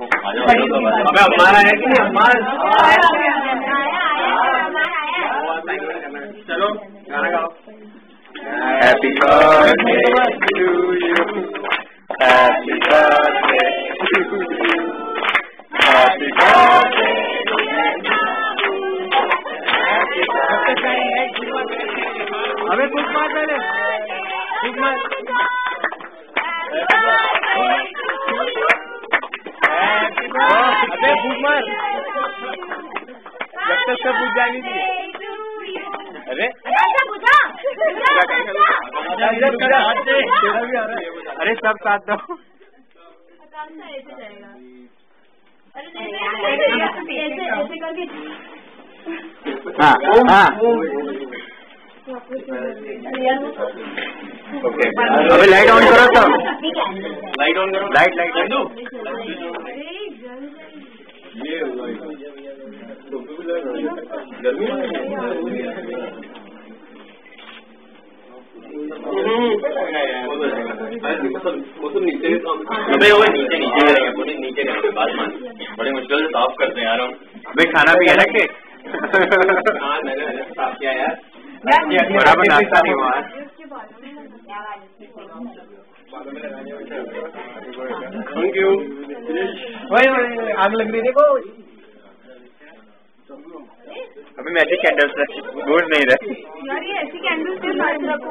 अबे हमारा है कि नहीं हमारा चलो गाना गाओ Happy birthday to you. Happy birthday to you. Happy birthday. Happy birthday. अबे फूक मार पहले फूक मार जानी थी अरे अरे सब साथ दो। हाँ हाँ। ओके अबे लाइट ऑन करो सब। लाइट ऑन करो। लाइट लाइट अबे वो नीचे नीचे करेंगे पूरे नीचे करेंगे बात मान बड़ी मुश्किल से साफ़ करते हैं यार हम अबे खाना भी अलग के साफ़ किया यार नहीं हुआ थैंक यू वही आग लग रही देखो अभी मैजिक कैंडल्स रखे। गुड नहीं रहे। यार ये ऐसी कैंडल क्यों साथ रखो?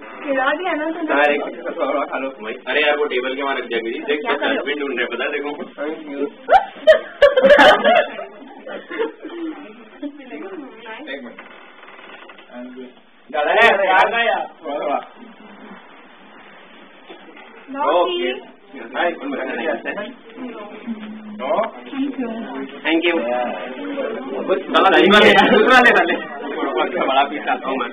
खिला दिया ना तो यार खा लो अरे यार वो टेबल के वहाँ रख दिया मेरी देख डस्टबिन ढूंढ रहे पता देखो। एक मिनट। है थैंक यू बड़ा पीस आता हूँ मैं।